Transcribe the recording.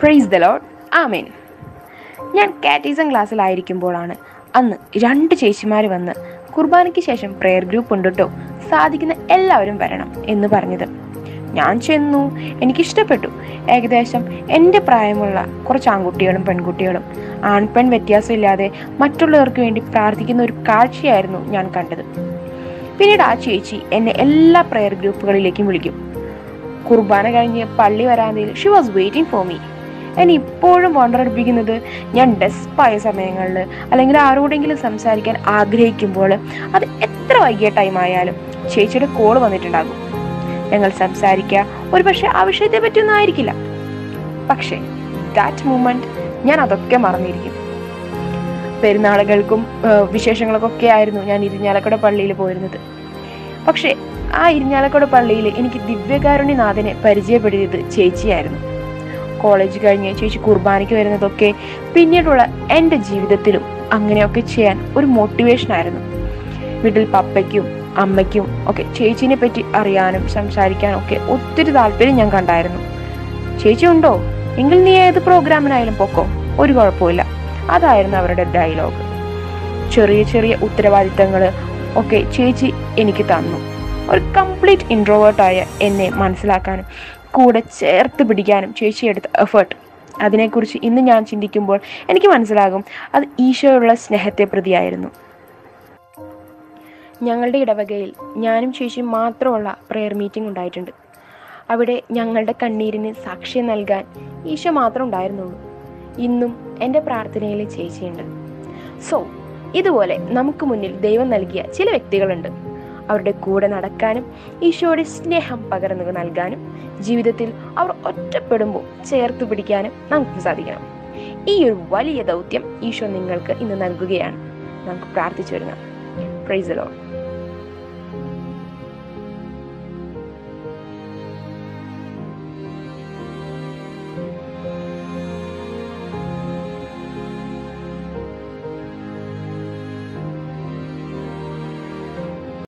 Praise the load ആമേൻ ഞാൻ catechism ക്ലാസ്സിലായിരിക്കുമ്പോഴാണ് അന്ന് രണ്ട് ചേച്ചിമാർ വന്ന് കുർബാനയ്ക്ക് ശേഷം പ്രെയർ ഗ്രൂപ്പ് ഉണ്ട് കേട്ടോ സാധിക്കുന്ന എല്ലാവരും വരണം എന്ന് പറഞ്ഞത്. ഞാൻ ചെന്നു എനിക്കിഷ്ടപ്പെട്ടു. ഏകദേശം എന്റെ പ്രായമുള്ള കുറച്ച് ആൺകുട്ടികളും പെൺകുട്ടികളും. ആൺപെൺ വ്യത്യാസമില്ലാതെ മറ്റുള്ളവർക്ക് വേണ്ടി പ്രാർത്ഥിക്കുന്ന ഒരു കാഴ്ചയായിരുന്നു ഞാൻ കണ്ടത്. പിന്നീട് ആ ചേച്ചി എന്നെ എല്ലാ പ്രെയർ ഗ്രൂപ്പുകളിലേക്കും വിളിക്കും. കുർബാന കഴിഞ്ഞ് പള്ളി വരാന്തയിൽ she was waiting for me എന്നെ ഇപ്പോഴും വണ്ടറടിപ്പിക്കുന്നത് ഞാൻ ഡെസ്പായ സമയങ്ങളിൽ. അല്ലെങ്കിൽ ആരോടെങ്കിലും സംസാരിക്കാൻ ആഗ്രഹിക്കുമ്പോൾ അത് എത്ര വൈകിയ ടൈം ആയാലും ചേച്ചിയുടെ കോൾ വന്നിട്ടുണ്ടാകും. ഞങ്ങൾ സംസാരിക്കുക. ഒരു പക്ഷേ ആ വിഷയത്തെ പറ്റിയൊന്നും ആയിരിക്കില്ല. പക്ഷേ ദാറ്റ് മൂമെന്റ് ഞാൻ അതൊക്കെ മറന്നിരിക്കും. പെരുന്നാളുകൾക്കും വിശേഷങ്ങൾക്കൊക്കെ ആയിരുന്നു ഞാൻ ഇരിഞ്ഞാലക്കുട പള്ളിയിൽ പോയിരുന്നത്. പക്ഷേ ആ ഇരിഞ്ഞാലക്കുട പള്ളിയിൽ എനിക്ക് ദിവ്യകാരുണ്യനാഥനെ പരിചയപ്പെടുത്തിയത് ചേച്ചിയായിരുന്നു. കോളേജ് കഴിഞ്ഞ് ചേച്ചി കുർബാനയ്ക്ക് വരുന്നതൊക്കെ പിന്നീടുള്ള എന്റെ ജീവിതത്തിലും അങ്ങനെയൊക്കെ ചെയ്യാൻ ഒരു മോട്ടിവേഷൻ ആയിരുന്നു. വീട്ടിൽ പപ്പയ്ക്കും അമ്മയ്ക്കും ഒക്കെ ചേച്ചീനെ പറ്റി അറിയാനും സംസാരിക്കാനും ഒക്കെ ഒത്തിരി താല്പര്യം ഞാൻ കണ്ടായിരുന്നു. ചേച്ചി ഉണ്ടോ? എങ്കിൽ നീ ഏത് പ്രോഗ്രാമിനായാലും പൊക്കോ? ഒരു കുഴപ്പമില്ല അതായിരുന്നു അവരുടെ ഡയലോഗ് ചെറിയ ചെറിയ ഉത്തരവാദിത്തങ്ങൾ ഒക്കെ ചേച്ചി എനിക്ക് തന്നു. ഒരു കംപ്ലീറ്റ് ഇൻട്രോവേർട്ടായ എന്നെ മനസ്സിലാക്കാനും കൂടെ ചേർത്ത് പിടിക്കാനും ചേച്ചിയെടുത്ത എഫേർട്ട് അതിനെക്കുറിച്ച് ഇന്ന് ഞാൻ ചിന്തിക്കുമ്പോൾ എനിക്ക് മനസ്സിലാകും അത് ഈശോയുള്ള സ്നേഹത്തെ പ്രതിയായിരുന്നു. ഞങ്ങളുടെ ഇടവകയിൽ ഞാനും ചേച്ചിയും മാത്രമുള്ള പ്രെയർ മീറ്റിംഗ് ഉണ്ടായിട്ടുണ്ട്. അവിടെ ഞങ്ങളുടെ കണ്ണീരിന് സാക്ഷ്യം നൽകാൻ ഈശോ മാത്രം ഉണ്ടായിരുന്നുള്ളൂ. ഇന്നും എന്റെ പ്രാർത്ഥനയിൽ ചേച്ചിയുണ്ട്. സോ ഇതുപോലെ നമുക്ക് മുന്നിൽ ദൈവം നൽകിയ ചില വ്യക്തികളുണ്ട്. അവരുടെ കൂടെ നടക്കാനും ഈശോയുടെ സ്നേഹം പകർന്നു നൽകാനും ജീവിതത്തിൽ അവർ ഒറ്റപ്പെടുമ്പോൾ ചേർത്ത് പിടിക്കാനും നമുക്ക് സാധിക്കണം. ഈ ഒരു വലിയ ദൗത്യം ഈശോ നിങ്ങൾക്ക് ഇന്ന് നൽകുകയാണ്. നമുക്ക് പ്രാർത്ഥിച്ചു വരുന്ന പ്രൈസ് ലോഡ്